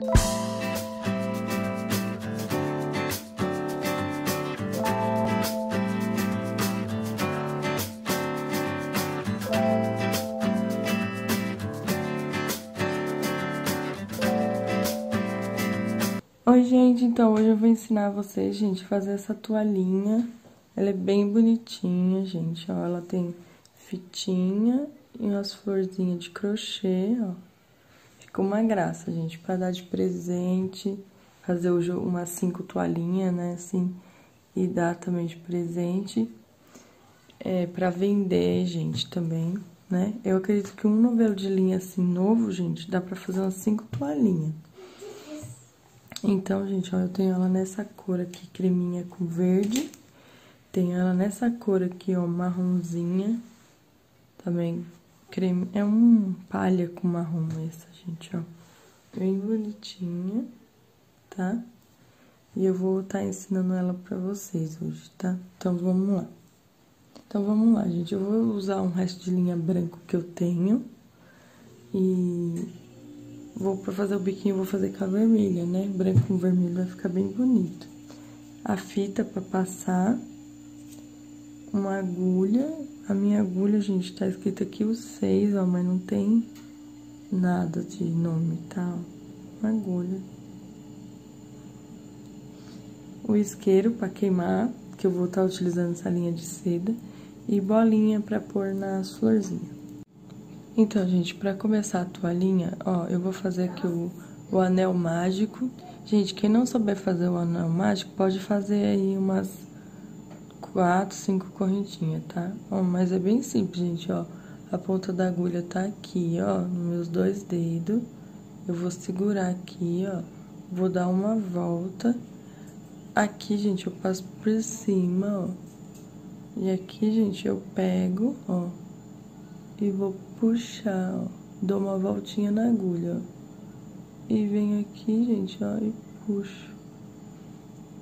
Oi, gente, então hoje eu vou ensinar vocês, gente, a fazer essa toalhinha. Ela é bem bonitinha, gente, ó, ela tem fitinha e umas florzinhas de crochê, ó. Ficou uma graça, gente, pra dar de presente, fazer umas cinco toalhinhas, né, assim, e dar também de presente. É, pra vender, gente, também, né. Eu acredito que um novelo de linha, assim, novo, gente, dá pra fazer umas cinco toalhinhas. Então, gente, ó, eu tenho ela nessa cor aqui, creminha com verde. Tenho ela nessa cor aqui, ó, marronzinha. Também creme... É um palha com marrom essa, gente, ó. Bem bonitinha, tá? E eu vou estar tá ensinando ela pra vocês hoje, tá? Então, vamos lá. Então, vamos lá, gente. Eu vou usar um resto de linha branco que eu tenho. E Vou pra fazer o biquinho, vou fazer com a vermelha, né? Branco com vermelho vai ficar bem bonito. A fita pra passar. Uma agulha. A minha agulha, gente, tá escrito aqui os seis, ó, mas não tem nada de nome, tá? Uma agulha. O isqueiro pra queimar, que eu vou estar tá utilizando essa linha de seda. E bolinha pra pôr nas florzinhas. Então, gente, pra começar a toalhinha, ó, eu vou fazer aqui o, o anel mágico. Gente, quem não souber fazer o anel mágico, pode fazer aí umas quatro, cinco correntinhas, tá? Ó, mas é bem simples, gente, ó. A ponta da agulha tá aqui, ó, nos meus dois dedos. Eu vou segurar aqui, ó. Vou dar uma volta. Aqui, gente, eu passo por cima, ó. E aqui, gente, eu pego, ó e vou puxar, ó. Dou uma voltinha na agulha, ó. E venho aqui, gente, ó, e puxo.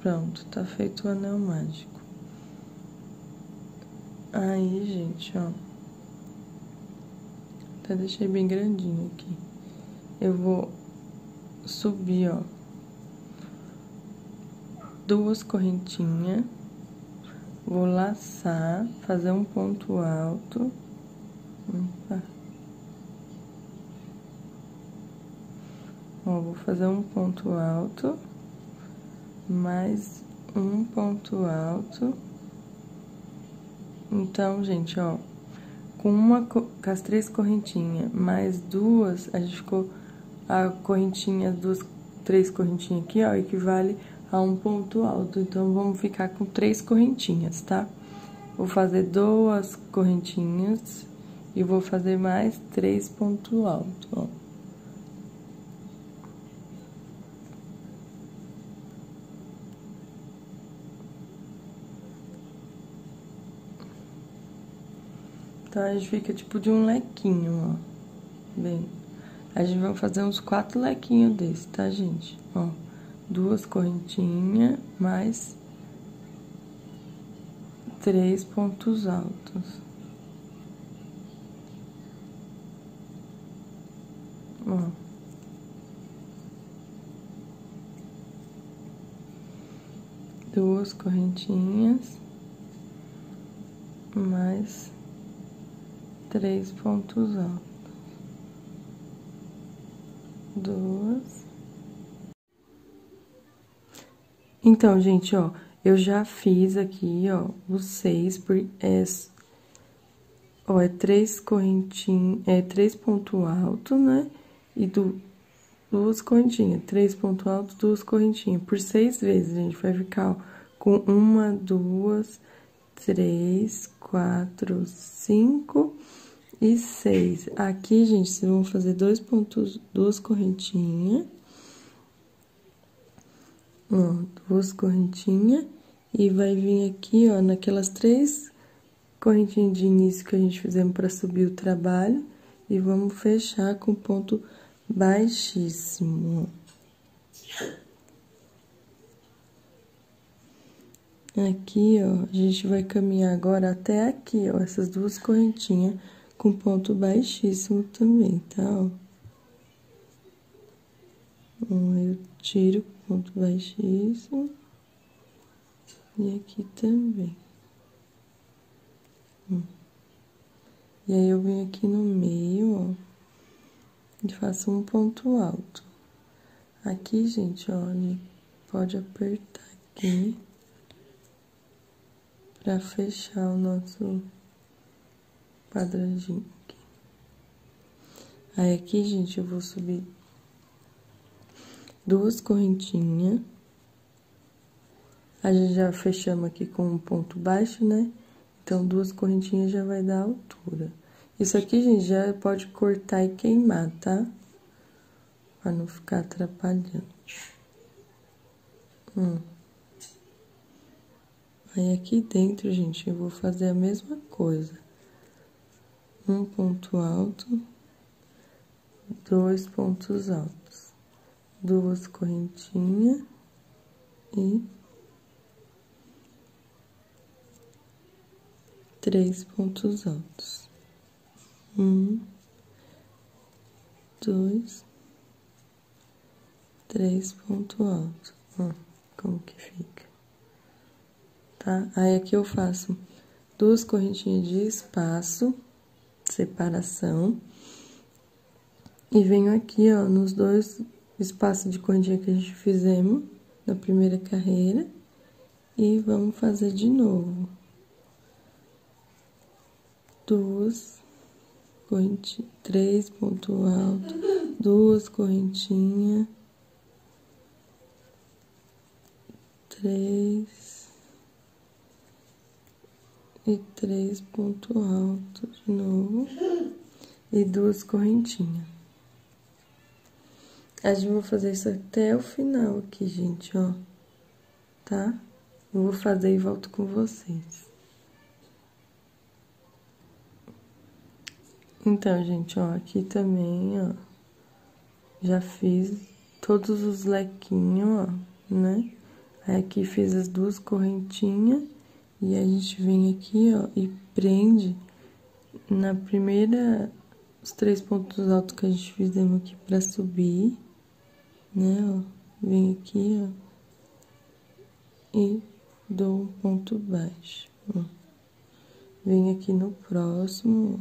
Pronto, tá feito o anel mágico. Aí, gente, ó. Até deixei bem grandinho aqui. Eu vou subir, ó. Duas correntinhas. Vou laçar, fazer um ponto alto Opa. Ó, vou fazer um ponto alto, mais um ponto alto. Então, gente, ó, com uma, com as três correntinhas, mais duas, a gente ficou, a correntinha, duas, três correntinhas aqui, ó, equivale a um ponto alto. Então, vamos ficar com três correntinhas, tá? Vou fazer duas correntinhas e vou fazer mais três pontos altos, ó. Então, a gente fica tipo de um lequinho, ó. Bem, a gente vai fazer uns quatro lequinhos desse, tá, gente? Ó, duas correntinhas, mais três pontos altos. Ó. Duas correntinhas, mais três pontos altos. Duas. Então, gente, ó, eu já fiz aqui, ó, os seis por... É, ó, é três correntinhas, é três pontos altos, né? e do, duas correntinhas, três pontos altos, duas correntinhas, por seis vezes, gente vai ficar ó, com uma, duas, três, quatro, cinco e seis. Aqui, gente, vocês vão fazer dois pontos, duas correntinhas, ó, duas correntinhas, e vai vir aqui, ó, naquelas três correntinhas de início que a gente fizemos para subir o trabalho, e vamos fechar com ponto baixíssimo. Aqui, ó, a gente vai caminhar agora até aqui, ó, essas duas correntinhas com ponto baixíssimo também, tá, ó. Eu tiro ponto baixíssimo. E aqui também. Hum. E aí, eu venho aqui no meio, ó. E faço um ponto alto. Aqui, gente, olha, pode apertar aqui para fechar o nosso quadradinho aqui. Aí aqui, gente, eu vou subir duas correntinhas. A gente já fechamos aqui com um ponto baixo, né? Então, duas correntinhas já vai dar altura. Isso aqui, gente, já pode cortar e queimar, tá? Pra não ficar atrapalhando. Hum. Aí, aqui dentro, gente, eu vou fazer a mesma coisa. Um ponto alto, dois pontos altos, duas correntinhas e três pontos altos. Um, dois, três pontos altos. Ó, como que fica tá? Aí aqui eu faço duas correntinhas de espaço, separação, e venho aqui, ó, nos dois espaços de correntinha que a gente fizemos na primeira carreira, e vamos fazer de novo. Duas correntinhas, três ponto alto, duas correntinhas, três, e três pontos altos de novo e duas correntinhas. A gente vai fazer isso até o final aqui, gente, ó, tá? Eu vou fazer e volto com vocês. Então, gente, ó, aqui também, ó, já fiz todos os lequinhos, ó, né? Aí aqui fiz as duas correntinhas e a gente vem aqui, ó, e prende na primeira, os três pontos altos que a gente fizemos aqui pra subir, né, ó. Vem aqui, ó, e dou um ponto baixo, ó. Vem aqui no próximo,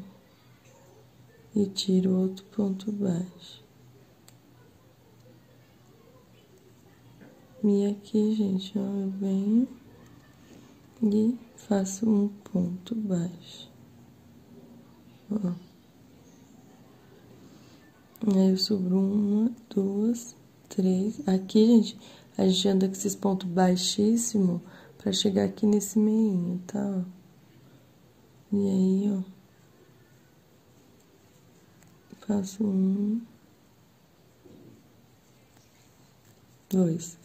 e tiro outro ponto baixo. E aqui, gente, ó, eu venho e faço um ponto baixo. Ó. Aí eu subo uma, duas, três. Aqui, gente, a gente anda com esses pontos baixíssimos pra chegar aqui nesse meinho, tá? Ó. E aí, ó. Faço um. Dois.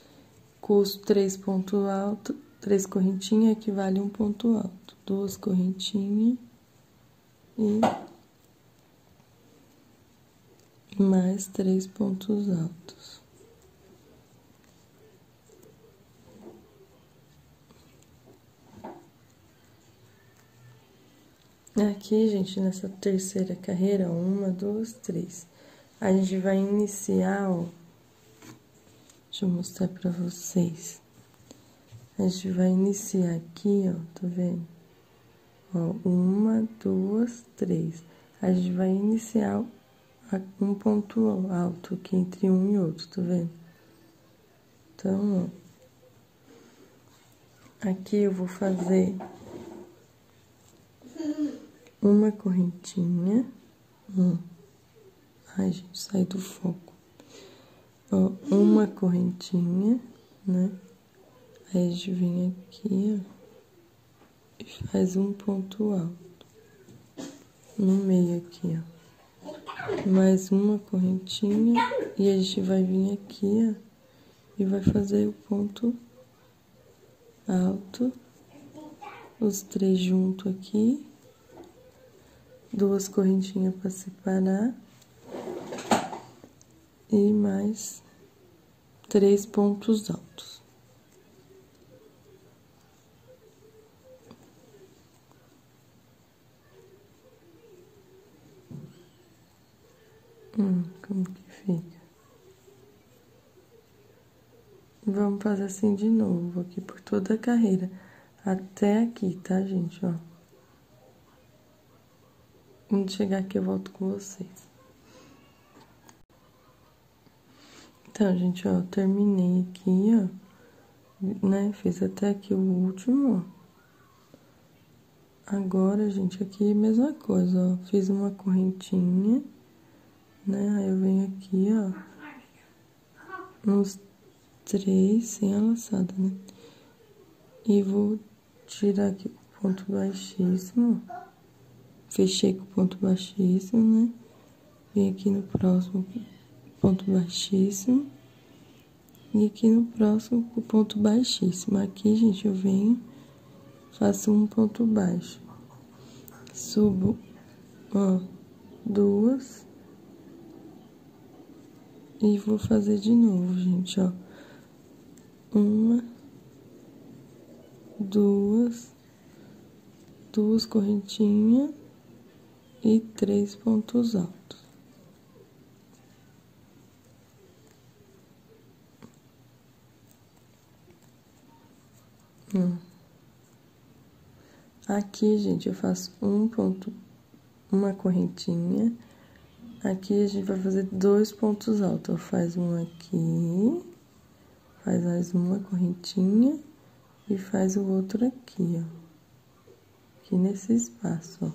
Curso três pontos altos Três correntinhas equivale a um ponto alto. Duas correntinhas e mais três pontos altos. Aqui, gente, nessa terceira carreira, uma, duas, três. A gente vai iniciar, ó. Deixa eu mostrar pra vocês. A gente vai iniciar aqui, ó, tá vendo? Ó, uma, duas, três. A gente vai iniciar um ponto alto aqui entre um e outro, tá vendo? Então, ó. Aqui eu vou fazer uma correntinha. Ó. Ai, gente, sai do foco. Ó, uma correntinha, né? A gente vem aqui, ó, e faz um ponto alto. No meio aqui, ó. Mais uma correntinha e a gente vai vir aqui, ó, e vai fazer o ponto alto. Os três juntos aqui. Duas correntinhas para separar. E mais três pontos altos. Hum, como que fica? Vamos fazer assim de novo, aqui por toda a carreira. Até aqui, tá, gente, ó. Quando chegar aqui, eu volto com vocês. Então, gente, ó, terminei aqui, ó. Né? Fiz até aqui o último, ó. Agora, gente, aqui mesma coisa, ó. Fiz uma correntinha, né? Aí eu venho aqui, ó. Nos três sem a laçada, né? E vou tirar aqui o ponto baixíssimo. Fechei com o ponto baixíssimo, né? Vem aqui no próximo ponto baixíssimo. E aqui no próximo com ponto baixíssimo. Aqui, gente, eu venho, faço um ponto baixo. Subo, ó, duas. E vou fazer de novo, gente, ó uma, duas, duas correntinhas e três pontos altos. Hum. Aqui, gente, eu faço um ponto, uma correntinha. Aqui a gente vai fazer dois pontos altos. Faz um aqui faz mais uma correntinha e faz o outro aqui, ó. Aqui nesse espaço, ó.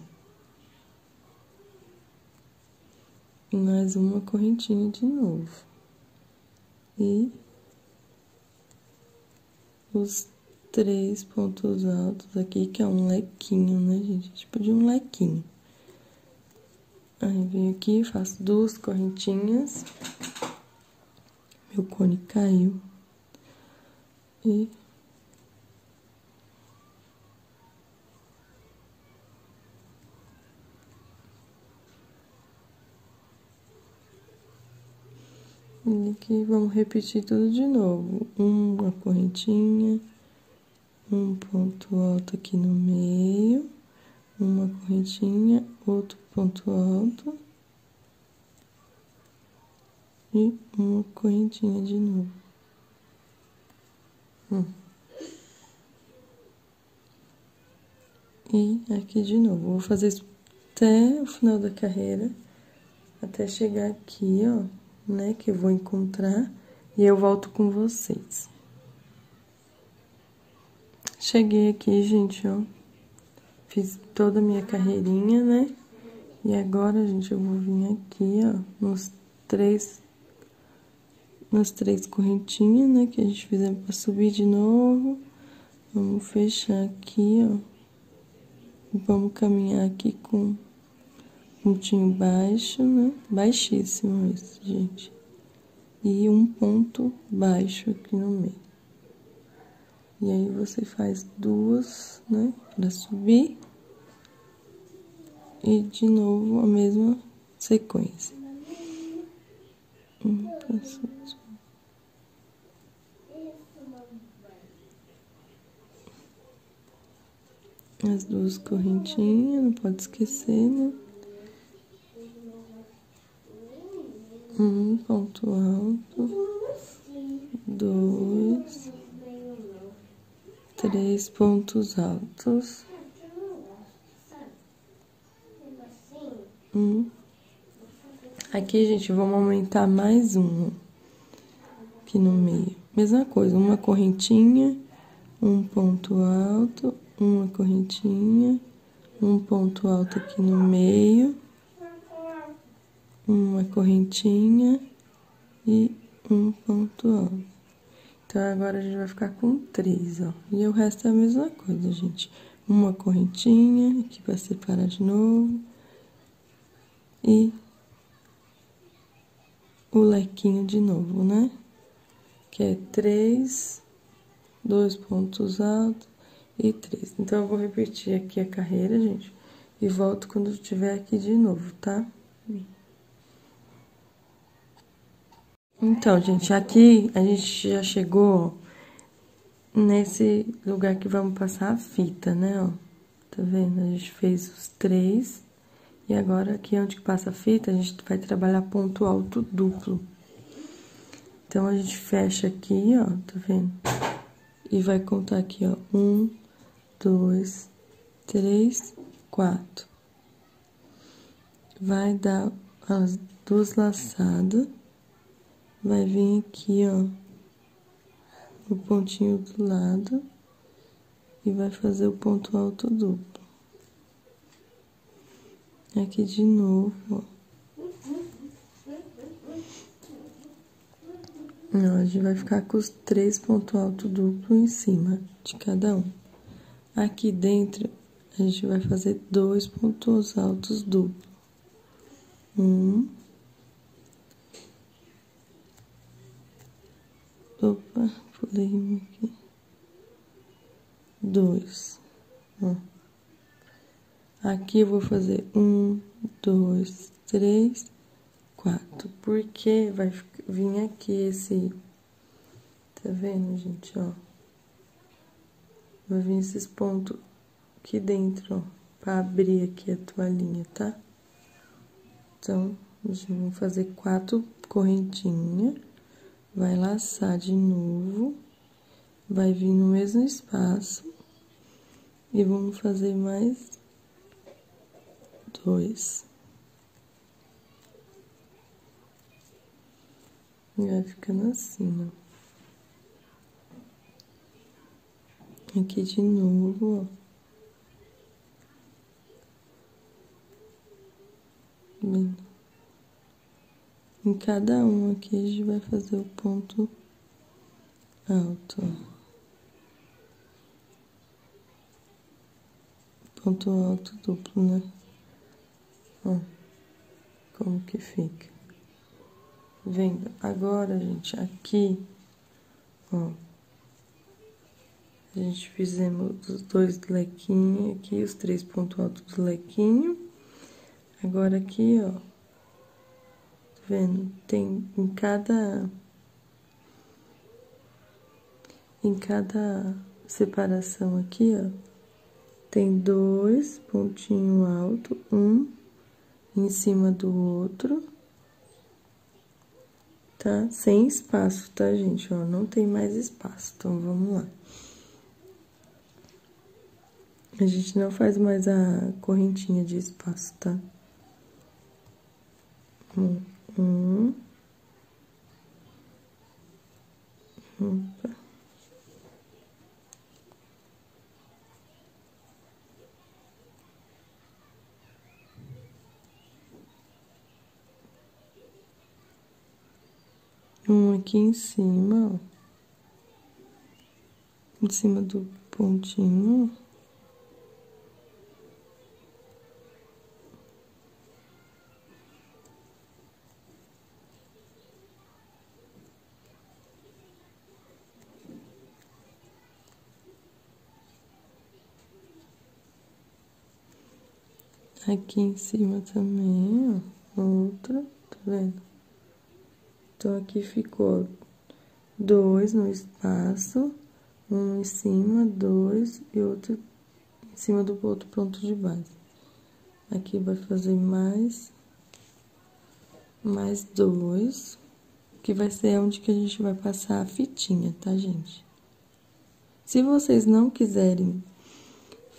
E mais uma correntinha de novo. E os três pontos altos aqui, que é um lequinho, né, gente? Tipo de um lequinho. Aí, venho aqui, faço duas correntinhas. Meu cone caiu e E aqui vamos repetir tudo de novo. Uma correntinha, um ponto alto aqui no meio, uma correntinha, outro ponto alto e uma correntinha de novo. E aqui de novo, vou fazer isso até o final da carreira, até chegar aqui, ó, né, que eu vou encontrar, e eu volto com vocês. Cheguei aqui, gente, ó, fiz toda a minha carreirinha, né, e agora, gente, eu vou vir aqui, ó, nos três nas três correntinhas, né, que a gente fizemos para subir de novo. Vamos fechar aqui, ó. E vamos caminhar aqui com pontinho baixo, né, baixíssimo esse, gente. E um ponto baixo aqui no meio. E aí, você faz duas, né, para subir. E de novo a mesma sequência. Um, as duas correntinhas, não pode esquecer, né? Um ponto alto, dois, três pontos altos, um. Aqui, gente, vamos aumentar mais um aqui no meio. Mesma coisa, uma correntinha, um ponto alto, uma correntinha, um ponto alto aqui no meio, uma correntinha e um ponto alto. Então, agora a gente vai ficar com três, ó. E o resto é a mesma coisa, gente. Uma correntinha aqui para separar de novo. E o lequinho de novo, né? Que é três, dois pontos altos e três. Então, eu vou repetir aqui a carreira, gente, e volto quando estiver aqui de novo, tá? Então, gente, aqui a gente já chegou nesse lugar que vamos passar a fita, né, ó. Tá vendo? A gente fez os três. E agora, aqui onde passa a fita, a gente vai trabalhar ponto alto duplo. Então, a gente fecha aqui, ó, tá vendo? E vai contar aqui, ó, um, dois, três, quatro. Vai dar as duas laçadas, vai vir aqui, ó, no pontinho do lado e vai fazer o ponto alto duplo. Aqui de novo, ó. a gente vai ficar com os três pontos altos duplo em cima de cada um. Aqui dentro, a gente vai fazer dois pontos altos duplos. Um. Opa, pulei um aqui. Dois. Ó. Aqui eu vou fazer um, dois, três, quatro. Porque vai vir aqui esse... Tá vendo, gente, ó? Vai vir esses pontos aqui dentro, ó. Pra abrir aqui a toalhinha, tá? Então, vai fazer quatro correntinhas. Vai laçar de novo. Vai vir no mesmo espaço. E vamos fazer mais dois. E vai ficando assim, ó. Aqui de novo, ó. Vendo? Em cada um aqui, a gente vai fazer o ponto alto. Ponto alto duplo, né? Ó, como que fica. Vendo? Agora, gente, aqui, ó. A gente fizemos os dois lequinhos aqui, os três pontos altos do lequinho. Agora aqui, ó. Tá vendo? Tem em cada... Em cada separação aqui, ó. Tem dois pontinhos altos, um em cima do outro tá? Sem espaço, tá, gente? Ó, não tem mais espaço, então vamos lá. A gente não faz mais a correntinha de espaço, tá? Um. um opa. Um aqui em cima, ó. Em cima do pontinho, Aqui em cima também, ó, outra, tá vendo? Então, aqui ficou dois no espaço, um em cima, dois e outro em cima do outro ponto de base. Aqui vai fazer mais, mais dois, que vai ser onde que a gente vai passar a fitinha, tá, gente? Se vocês não quiserem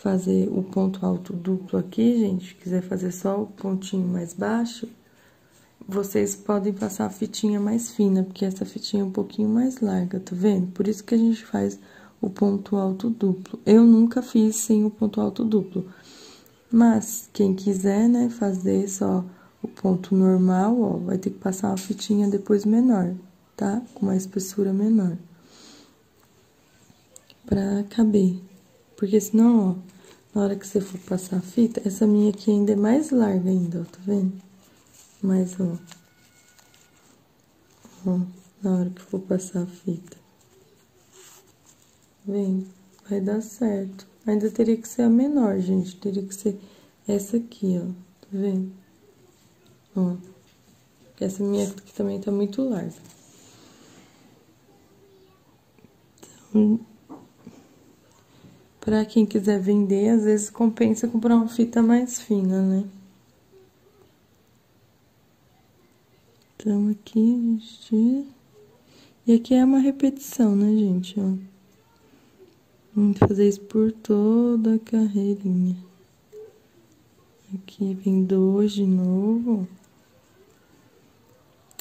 fazer o ponto alto duplo aqui, gente, quiser fazer só o pontinho mais baixo, vocês podem passar a fitinha mais fina, porque essa fitinha é um pouquinho mais larga, tá vendo? Por isso que a gente faz o ponto alto duplo. Eu nunca fiz sem o ponto alto duplo. Mas, quem quiser, né, fazer só o ponto normal, ó, vai ter que passar uma fitinha depois menor, tá? Com uma espessura menor. Pra caber. Porque senão, ó, na hora que você for passar a fita, essa minha aqui ainda é mais larga ainda, ó, tá vendo? Mas, ó, ó, na hora que for passar a fita. Vem, vai dar certo. Ainda teria que ser a menor, gente, teria que ser essa aqui, ó, tá vendo? Ó, essa minha aqui também tá muito larga. Então, Pra quem quiser vender, às vezes compensa comprar uma fita mais fina, né? Então, aqui gente E aqui é uma repetição, né, gente, ó. Vamos fazer isso por toda a carreirinha. Aqui vem dois de novo,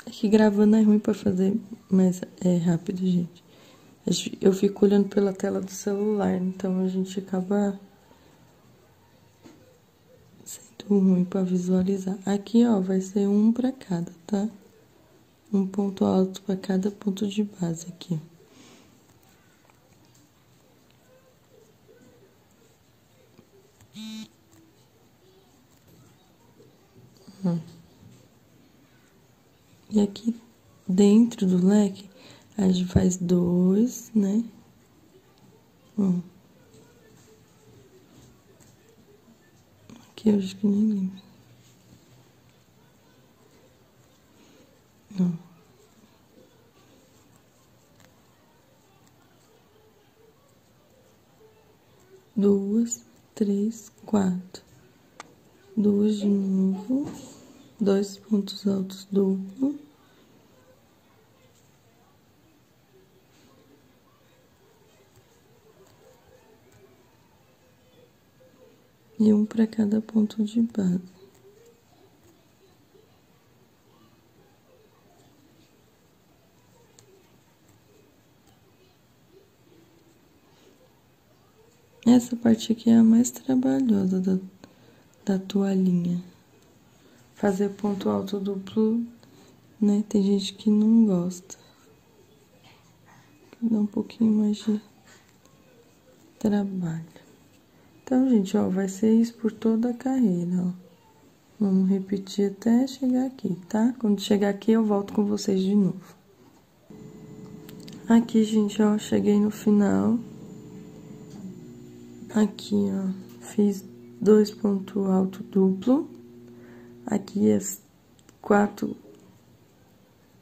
Aqui gravando é ruim pra fazer, mas é rápido, gente. Eu fico olhando pela tela do celular, então a gente acaba sendo ruim pra visualizar. Aqui, ó, vai ser um pra cada, tá? Um ponto alto pra cada ponto de base aqui. Hum. E aqui dentro do leque, a gente faz dois, né? Um. Aqui eu acho que nem lembro. Não. Duas, três, quatro. Duas de novo dois pontos altos duplo. E um para cada ponto de base. Essa parte aqui é a mais trabalhosa da, da toalhinha fazer ponto alto duplo, né? Tem gente que não gosta. Dá um pouquinho mais de trabalho. Então, gente, ó, vai ser isso por toda a carreira, ó. Vamos repetir até chegar aqui, tá? Quando chegar aqui, eu volto com vocês de novo. Aqui, gente, ó, cheguei no final. Aqui, ó, fiz dois pontos alto duplo. Aqui as quatro,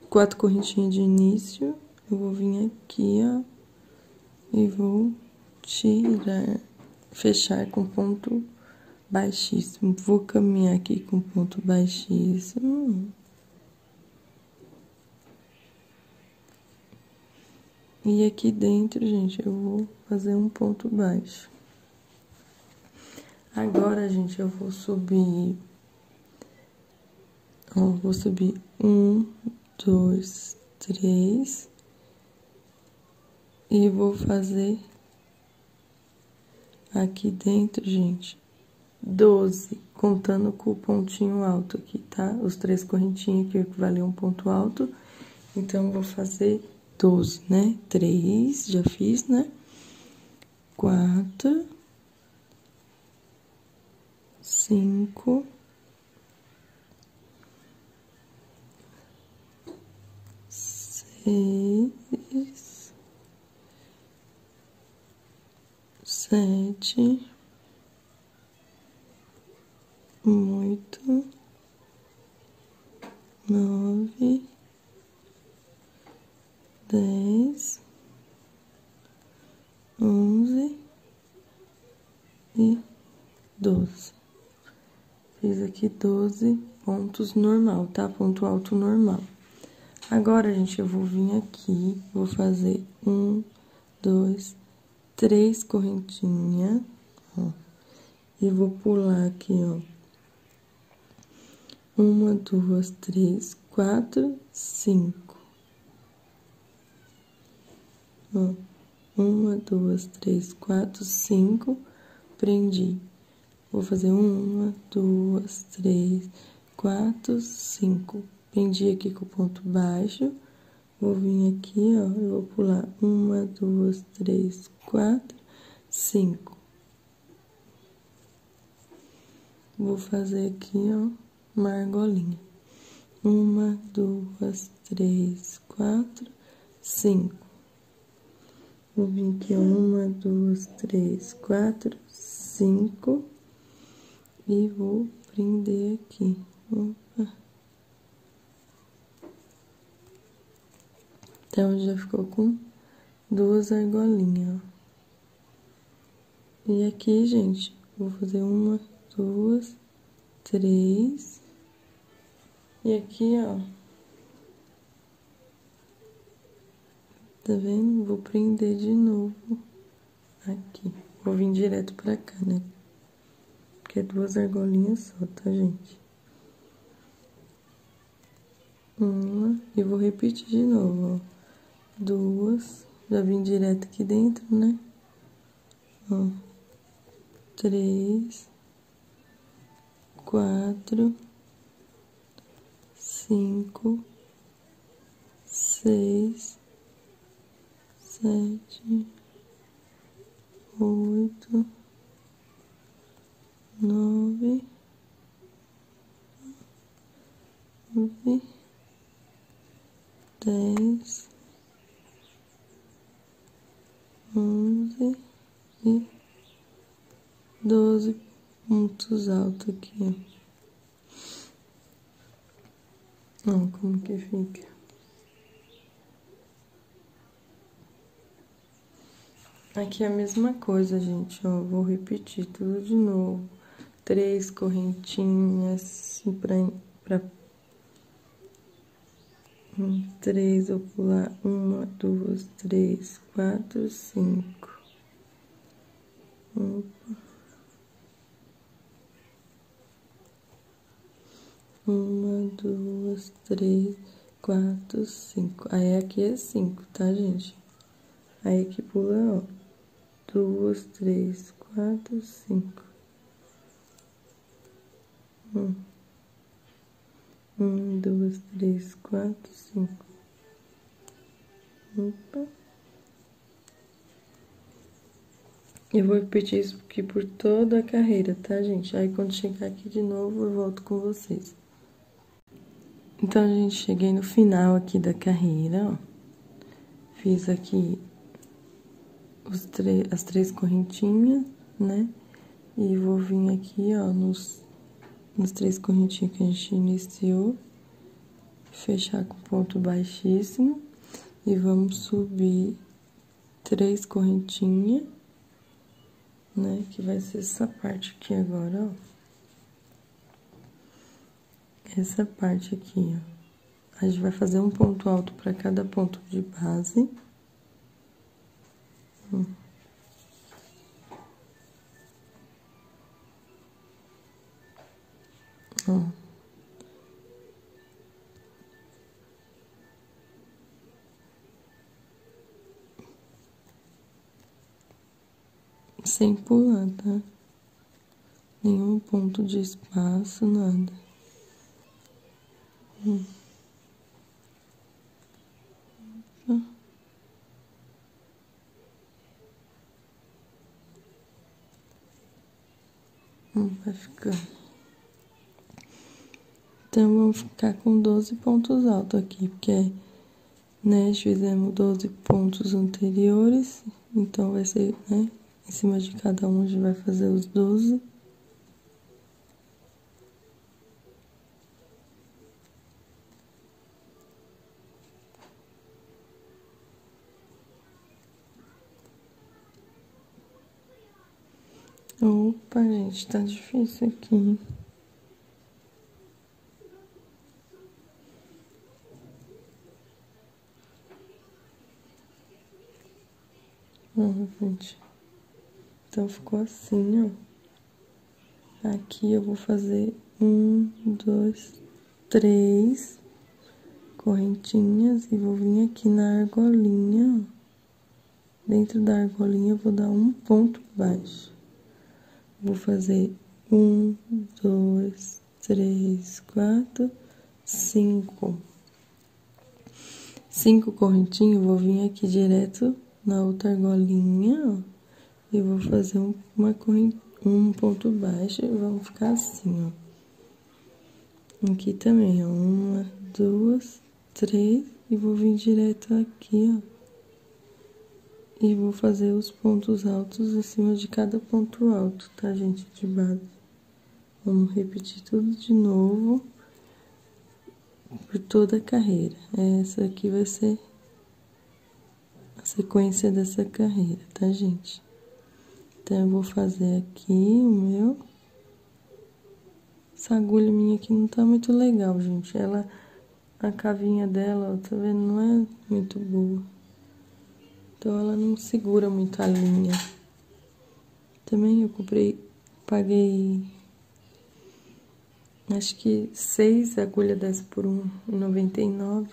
quatro correntinhas de início. Eu vou vir aqui, ó, e vou tirar, fechar com ponto baixíssimo. Vou caminhar aqui com ponto baixíssimo. E aqui dentro, gente, eu vou fazer um ponto baixo. Agora, gente, eu vou subir Ó, vou subir um, dois, três. E vou fazer aqui dentro, gente, doze, contando com o pontinho alto aqui, tá? Os três correntinhos que equivalem a um ponto alto. Então, vou fazer doze, né? Três, já fiz, né? Quatro, cinco, seis, sete, oito, nove, dez, onze e doze. Fiz aqui doze pontos normal, tá? Ponto alto normal. Agora, gente, eu vou vir aqui, vou fazer um, dois, três correntinhas, ó. E vou pular aqui, ó. Uma, duas, três, quatro, cinco. Ó. Uma, duas, três, quatro, cinco. Prendi. Vou fazer uma, duas, três, quatro, cinco prendi aqui com o ponto baixo, vou vir aqui, ó, eu vou pular uma, duas, três, quatro, cinco. Vou fazer aqui, ó, uma argolinha. Uma, duas, três, quatro, cinco. Vou vir aqui, uma, duas, três, quatro, cinco. E vou prender aqui. Opa. Então, já ficou com duas argolinhas. E aqui, gente, vou fazer uma, duas, três. E aqui, ó. Tá vendo? Vou prender de novo aqui. Vou vir direto pra cá, né? Porque é duas argolinhas só, tá, gente? Uma, e vou repetir de novo, ó. Duas, já vim direto aqui dentro, né? Ó. Três, quatro, cinco, seis, sete, oito, nove, nove, dez, onze e doze pontos altos aqui, ó. Ó, como que fica. Aqui é a mesma coisa, gente, ó, vou repetir tudo de novo. Três correntinhas pra, pra um, três, vou pular uma, duas, três, quatro, cinco. Opa. Uma, duas, três, quatro, cinco. Aí aqui é cinco, tá, gente? Aí aqui pula, ó duas, três, quatro, cinco. Um, um, duas, três, quatro, cinco. Opa. Eu vou repetir isso aqui por toda a carreira, tá, gente? Aí, quando chegar aqui de novo, eu volto com vocês. Então, gente, cheguei no final aqui da carreira, ó. Fiz aqui os as três correntinhas, né? E vou vir aqui, ó, nos, nos três correntinhas que a gente iniciou, fechar com ponto baixíssimo e vamos subir três correntinhas, né? Que vai ser essa parte aqui agora, ó. Essa parte aqui, ó. A gente vai fazer um ponto alto para cada ponto de base. Ó. Sem pular, tá? Nenhum ponto de espaço, nada. Hum. vai ficar. Então, vamos ficar com 12 pontos altos aqui, porque, né, fizemos 12 pontos anteriores, então vai ser, né, em cima de cada um a gente vai fazer os 12. Opa, gente, tá difícil aqui. Ó, gente. Então, ficou assim, ó. Aqui eu vou fazer um, dois, três correntinhas e vou vir aqui na argolinha, ó. Dentro da argolinha eu vou dar um ponto baixo. Vou fazer um, dois, três, quatro, cinco. Cinco correntinhos, vou vir aqui direto na outra argolinha, ó. E vou fazer um, uma um ponto baixo e vamos ficar assim, ó. Aqui também, ó. Uma, duas, três. E vou vir direto aqui, ó e vou fazer os pontos altos em cima de cada ponto alto, tá, gente, de base. Vamos repetir tudo de novo por toda a carreira. Essa aqui vai ser a sequência dessa carreira, tá, gente? Então, vou fazer aqui o meu. Essa agulha minha aqui não tá muito legal, gente. Ela, a cavinha dela, ó, tá vendo? Não é muito boa. Então, ela não segura muito a linha. Também eu comprei, paguei acho que seis agulhas dessa por um, 99.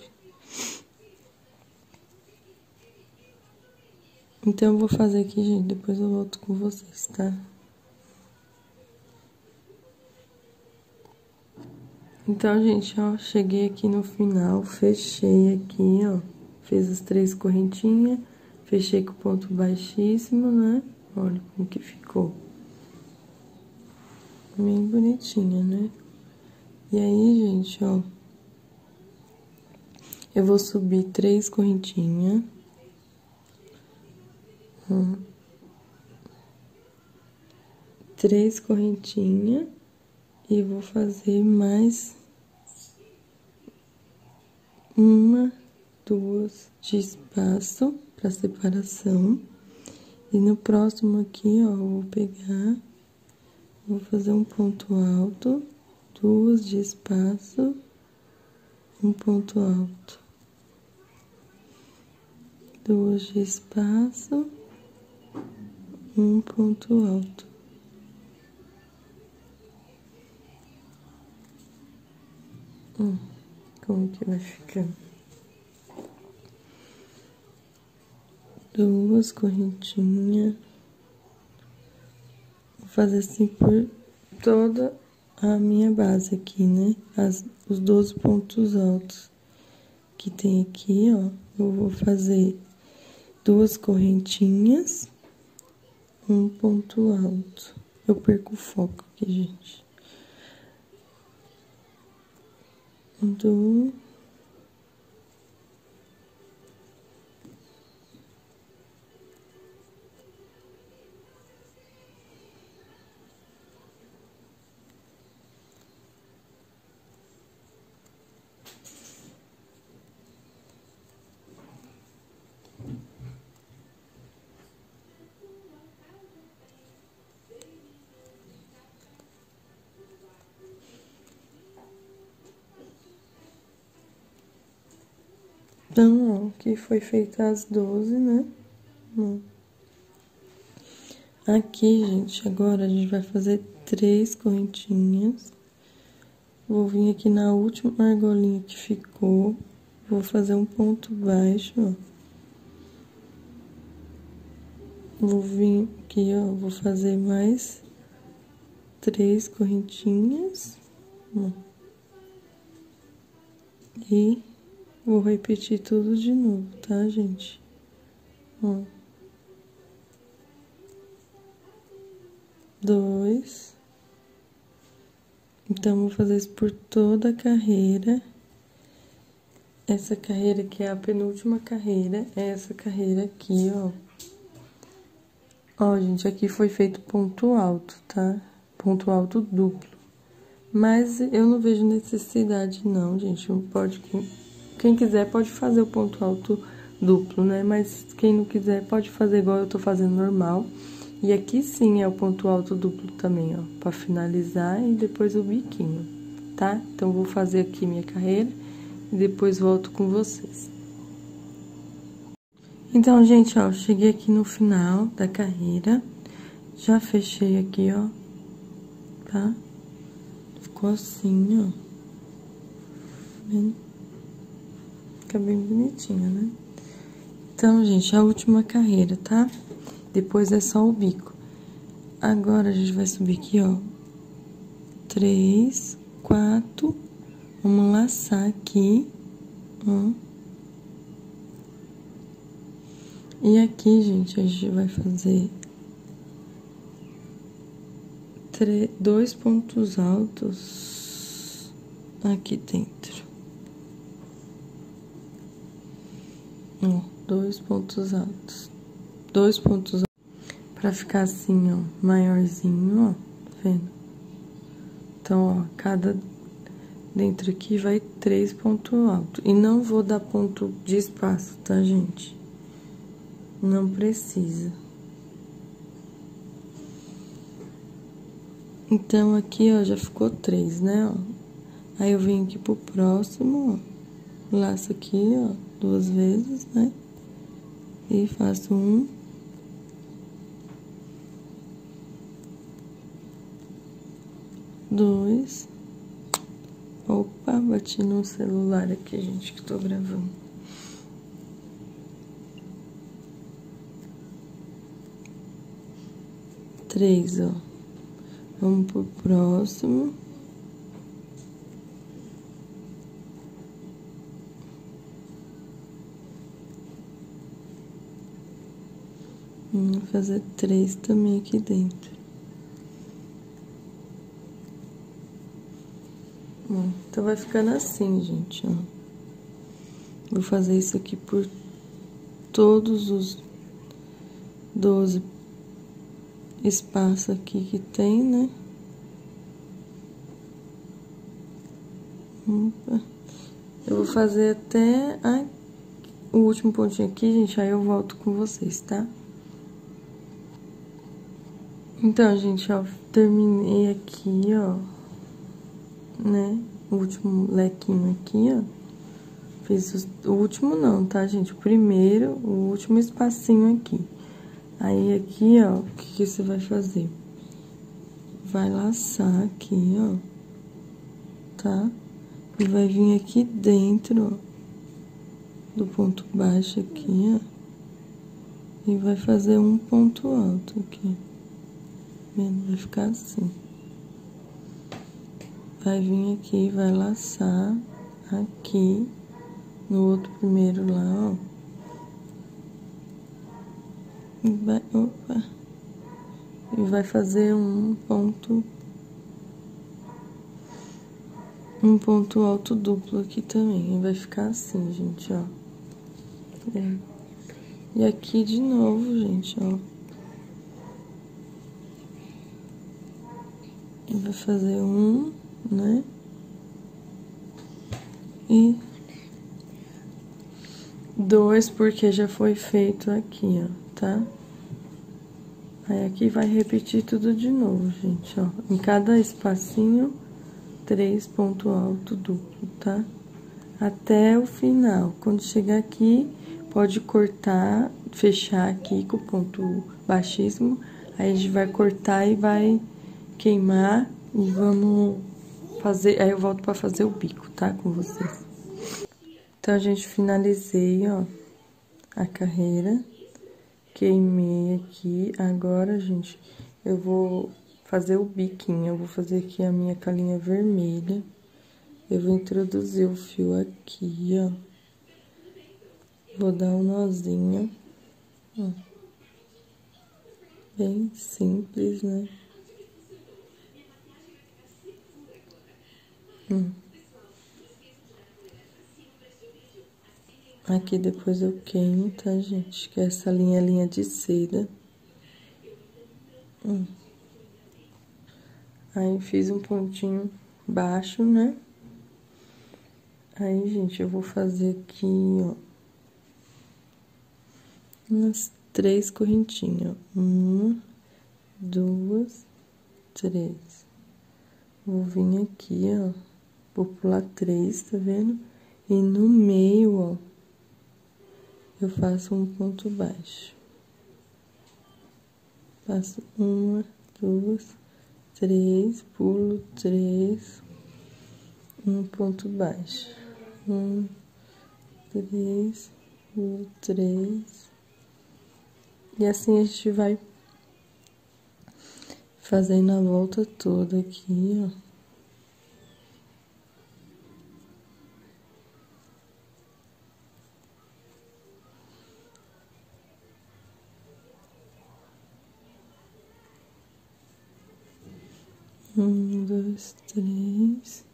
Então eu vou fazer aqui, gente, depois eu volto com vocês, tá? Então, gente, ó, cheguei aqui no final, fechei aqui, ó, fiz as três correntinhas, fechei com ponto baixíssimo, né? Olha como que ficou. Bem bonitinha, né? E aí, gente, ó, eu vou subir três correntinhas. Um, três correntinhas e vou fazer mais uma, duas de espaço para separação. E no próximo aqui, ó, vou pegar, vou fazer um ponto alto, duas de espaço, um ponto alto, duas de espaço, um ponto alto. Hum, como que vai ficar? Duas correntinhas. Vou fazer assim por toda a minha base aqui, né? As, os 12 pontos altos que tem aqui, ó. Eu vou fazer duas correntinhas, um ponto alto. Eu perco o foco aqui, gente. do Então, ó, que foi feita às 12, né? Aqui, gente, agora a gente vai fazer três correntinhas. Vou vir aqui na última argolinha que ficou. Vou fazer um ponto baixo, ó. Vou vir aqui, ó, vou fazer mais três correntinhas. Ó. E Vou repetir tudo de novo, tá, gente? Um, dois. Então, vou fazer isso por toda a carreira. Essa carreira aqui é a penúltima carreira, é essa carreira aqui, ó. Ó, gente, aqui foi feito ponto alto, tá? Ponto alto duplo. Mas eu não vejo necessidade, não, gente. Pode quem quiser pode fazer o ponto alto duplo, né? Mas quem não quiser pode fazer igual eu tô fazendo normal. E aqui sim é o ponto alto duplo também, ó, pra finalizar e depois o biquinho, tá? Então, vou fazer aqui minha carreira e depois volto com vocês. Então, gente, ó, cheguei aqui no final da carreira, já fechei aqui, ó, tá? Ficou assim, ó. Vendo? Fica bem bonitinho, né? Então, gente, a última carreira, tá? Depois é só o bico. Agora, a gente vai subir aqui, ó. Três, quatro. Vamos laçar aqui, ó. E aqui, gente, a gente vai fazer dois pontos altos aqui dentro. Ó, dois pontos altos, dois pontos para ficar assim, ó, maiorzinho, ó, tá vendo? Então, ó, cada dentro aqui vai três pontos altos. E não vou dar ponto de espaço, tá, gente? Não precisa. Então, aqui, ó, já ficou três, né, ó. Aí, eu venho aqui pro próximo, ó. Laço aqui, ó duas vezes, né? e faço um. Dois. Opa bati no celular aqui gente que tô gravando. Três ó. Vamos pro próximo Vou fazer três também aqui dentro. Então vai ficando assim, gente, ó. Vou fazer isso aqui por todos os 12 espaços aqui que tem, né? Opa. Eu vou fazer até a, o último pontinho aqui, gente, aí eu volto com vocês, tá? Então, gente, ó, terminei aqui, ó, né, o último lequinho aqui, ó. Fiz o último não, tá, gente? O primeiro, o último espacinho aqui. Aí, aqui, ó, o que, que você vai fazer? Vai laçar aqui, ó, tá? E vai vir aqui dentro, ó, do ponto baixo aqui, ó. E vai fazer um ponto alto aqui vendo? Vai ficar assim. Vai vir aqui, vai laçar aqui no outro primeiro lá, ó. E vai, opa. E vai fazer um ponto um ponto alto duplo aqui também. Vai ficar assim, gente, ó. É. E aqui de novo, gente, ó. Vai fazer um, né? E dois, porque já foi feito aqui, ó, tá? Aí aqui vai repetir tudo de novo, gente, ó. Em cada espacinho, três ponto alto duplo, tá? Até o final. Quando chegar aqui, pode cortar, fechar aqui com ponto baixíssimo. Aí a gente vai cortar e vai queimar e vamos fazer, aí eu volto para fazer o bico, tá? Com vocês. Então, gente finalizei, ó, a carreira. Queimei aqui. Agora, gente, eu vou fazer o biquinho. Eu vou fazer aqui a minha calinha vermelha. Eu vou introduzir o fio aqui, ó. Vou dar um nozinho, ó. Bem simples, né? Aqui depois eu queimo, tá, gente? Que é essa linha, linha de seda. Hum. Aí, fiz um pontinho baixo, né? Aí, gente, eu vou fazer aqui, ó. Umas três correntinhas. Uma, duas, três. Vou vir aqui, ó. Vou pular três, tá vendo? E no meio, ó, eu faço um ponto baixo. Faço uma, duas, três, pulo três, um ponto baixo. Um, três, pulo três. E assim a gente vai fazendo a volta toda aqui, ó. Um, dois, três.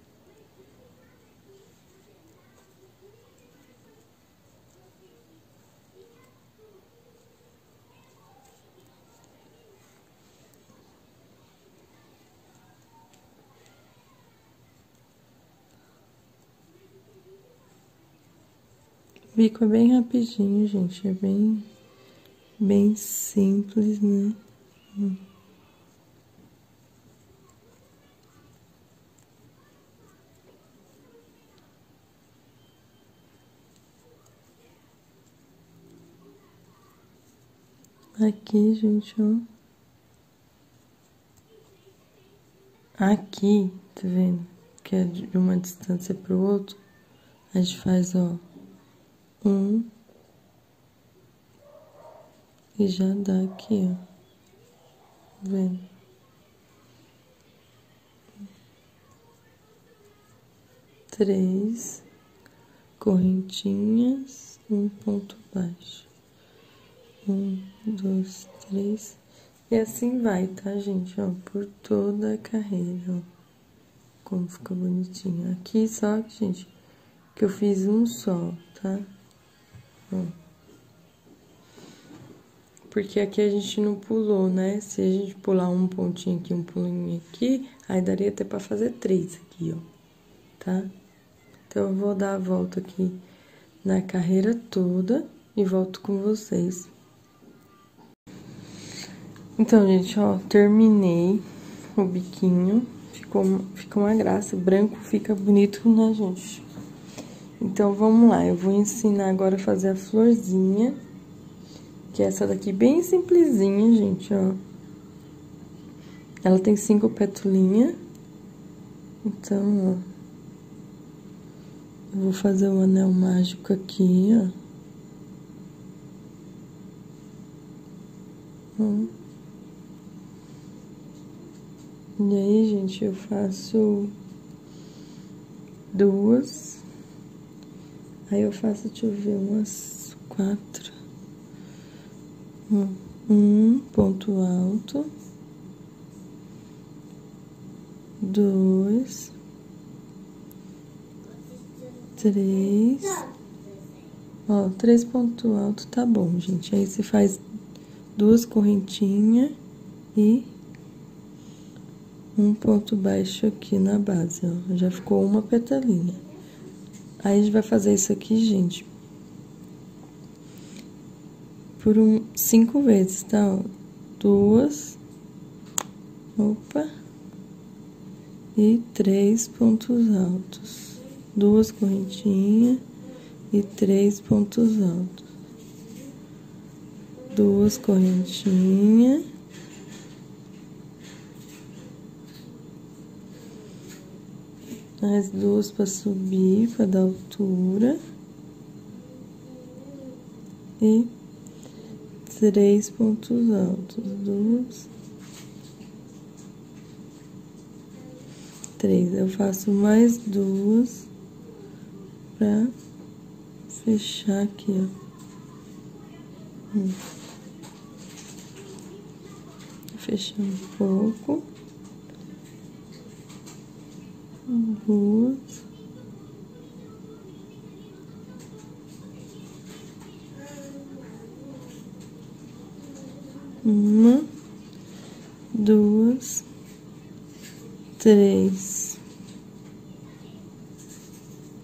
Bico é bem rapidinho, gente. É bem, bem simples, né? Hum. Aqui, gente, ó. Aqui, tá vendo? Que é de uma distância pro outro. A gente faz, ó. Um. E já dá aqui, ó. Tá vendo? Três correntinhas, um ponto baixo. Um, dois, três. E assim vai, tá, gente? Ó, por toda a carreira, ó. Como fica bonitinho. Aqui só, gente, que eu fiz um só, tá? Ó. Porque aqui a gente não pulou, né? Se a gente pular um pontinho aqui, um pulinho aqui, aí daria até pra fazer três aqui, ó. Tá? Então, eu vou dar a volta aqui na carreira toda e volto com vocês. Então, gente, ó, terminei o biquinho. Ficou, fica uma graça. Branco fica bonito, né, gente? Então, vamos lá. Eu vou ensinar agora a fazer a florzinha. Que é essa daqui, bem simplesinha, gente, ó. Ela tem cinco petulinhas. Então, ó. Eu vou fazer o um anel mágico aqui, ó. Hum. E aí, gente, eu faço duas. Aí eu faço, deixa eu ver, umas quatro. Um ponto alto. Dois. Três. Ó, três ponto alto tá bom, gente. Aí você faz duas correntinhas e um ponto baixo aqui na base, ó. Já ficou uma petalinha. Aí, a gente vai fazer isso aqui, gente, por um, cinco vezes, tá? Ó, duas, opa, e três pontos altos. Duas correntinhas e três pontos altos. Duas correntinhas mais duas para subir, para dar altura. E três pontos altos, duas, três. Eu faço mais duas para fechar aqui, ó. Hum. Fechar um pouco. Duas, uma, duas, três,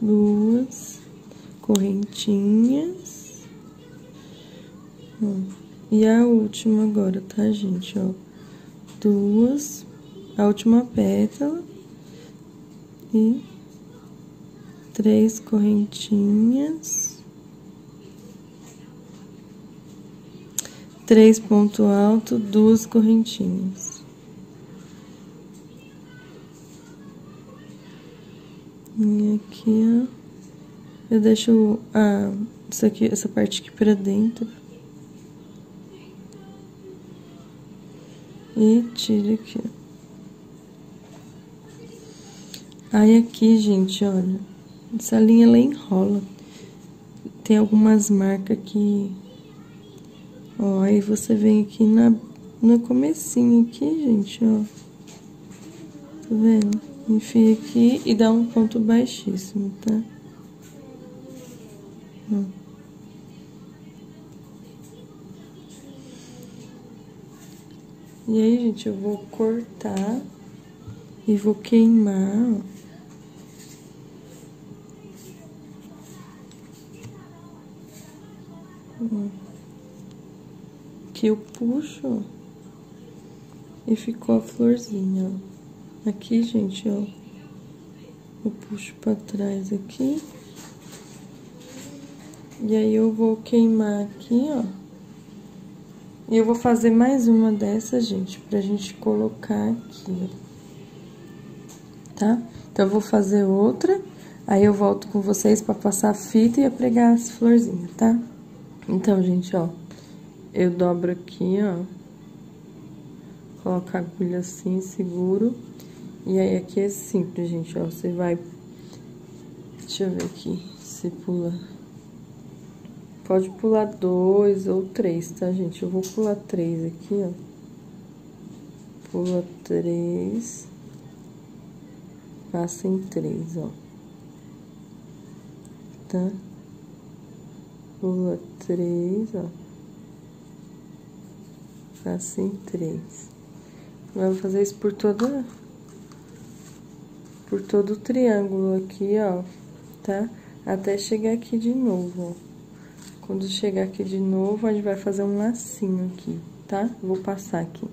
duas correntinhas. e a última agora, tá, gente? Ó, duas, a última pétala e três correntinhas, três ponto alto, duas correntinhas. E aqui, ó, eu deixo a, isso aqui, essa parte aqui pra dentro. E tiro aqui. Aí aqui, gente, olha, essa linha ela enrola. Tem algumas marcas aqui. Ó, aí você vem aqui na, no comecinho aqui, gente, ó. Tá vendo? Enfia aqui e dá um ponto baixíssimo, tá? Ó. E aí, gente, eu vou cortar e vou queimar, ó. Que eu puxo e ficou a florzinha, ó. Aqui, gente, ó. Eu puxo pra trás aqui. E aí eu vou queimar aqui, ó. E eu vou fazer mais uma dessa, gente, pra gente colocar aqui, tá? Então, eu vou fazer outra, aí eu volto com vocês pra passar a fita e pregar as florzinhas, tá? Então, gente, ó, eu dobro aqui, ó, coloco a agulha assim, seguro, e aí aqui é simples, gente, ó, você vai, deixa eu ver aqui, você pula Pode pular dois ou três, tá, gente? Eu vou pular três aqui, ó. Pula três. Passa em três, ó. Tá? Pula três, ó. Passa em três. Vamos fazer isso por toda... Por todo o triângulo aqui, ó. Tá? Até chegar aqui de novo, ó. Quando chegar aqui de novo, a gente vai fazer um lacinho aqui, tá? Vou passar aqui.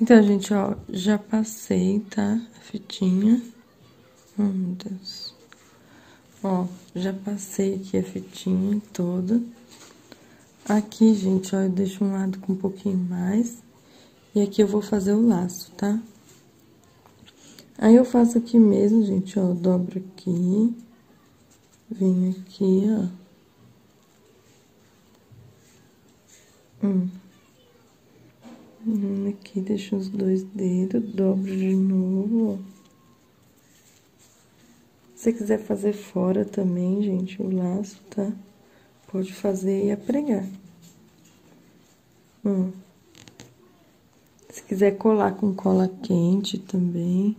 Então, gente, ó, já passei, tá? A fitinha. Oh, meu Deus. Ó, já passei aqui a fitinha toda. Aqui, gente, ó, eu deixo um lado com um pouquinho mais. E aqui eu vou fazer o laço, tá? Aí, eu faço aqui mesmo, gente, ó, dobro aqui. Venho aqui, ó. Um. Aqui, deixa os dois dedos, dobro de novo, ó. Se você quiser fazer fora também, gente, o laço, tá? Pode fazer e apregar. Um. Se quiser colar com cola quente também.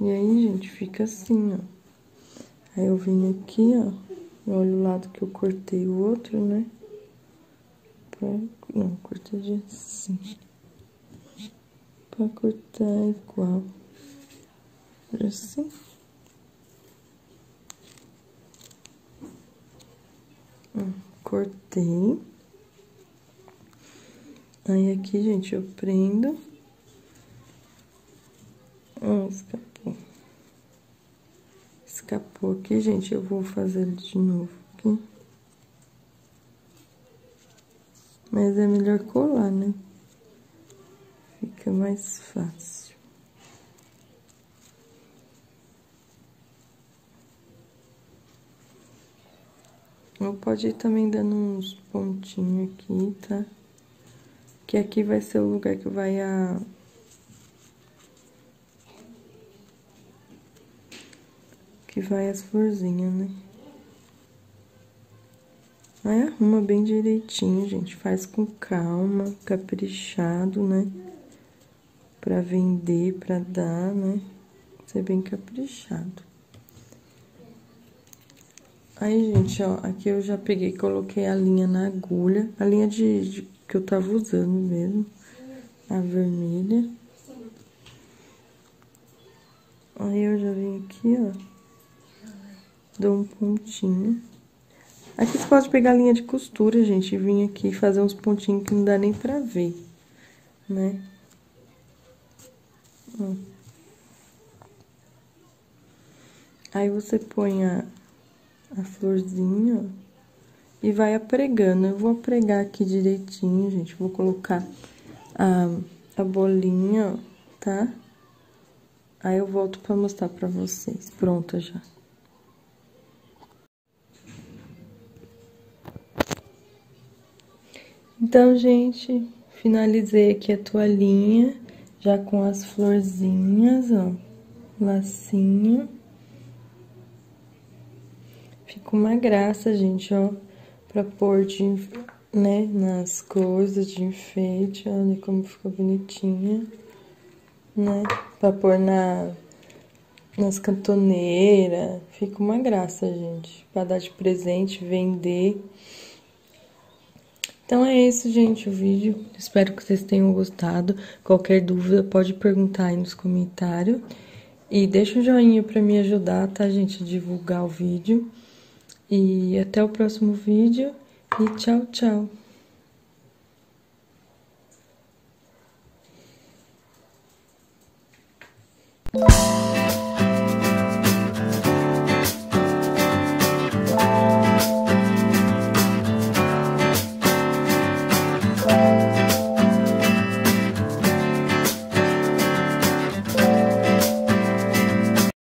E aí, gente, fica assim, ó. Aí eu venho aqui, ó. Olha o lado que eu cortei o outro, né? pra... Não, cortar de assim. Pra cortar igual. Assim. Hum, cortei. Aí, aqui, gente, eu prendo. Hum, escapou. Escapou aqui, gente, eu vou fazer de novo aqui. Mas é melhor colar, né? Fica mais fácil. Ou pode ir também dando uns pontinhos aqui, tá? Que aqui vai ser o lugar que vai a... Que vai as florzinhas, né? Aí arruma bem direitinho, gente. Faz com calma, caprichado, né? Pra vender, pra dar, né? Ser bem caprichado. Aí, gente, ó, aqui eu já peguei e coloquei a linha na agulha. A linha de, de que eu tava usando mesmo. A vermelha. Aí eu já vim aqui, ó. Dou um pontinho. Aqui você pode pegar a linha de costura, gente, e vir aqui fazer uns pontinhos que não dá nem pra ver, né? Ó. Aí você põe a, a florzinha, e vai apregando. Eu vou apregar aqui direitinho, gente. Vou colocar a, a bolinha, tá? Aí eu volto pra mostrar pra vocês. Pronta já. Então, gente, finalizei aqui a toalhinha, já com as florzinhas, ó, lacinho. Fica uma graça, gente, ó, pra pôr de, né, nas coisas de enfeite, olha como ficou bonitinha, né, pra pôr na, nas cantoneiras, fica uma graça, gente, pra dar de presente, vender. Então é isso, gente, o vídeo. Espero que vocês tenham gostado. Qualquer dúvida pode perguntar aí nos comentários. E deixa um joinha pra me ajudar, tá, gente, a divulgar o vídeo. E até o próximo vídeo e tchau, tchau. Música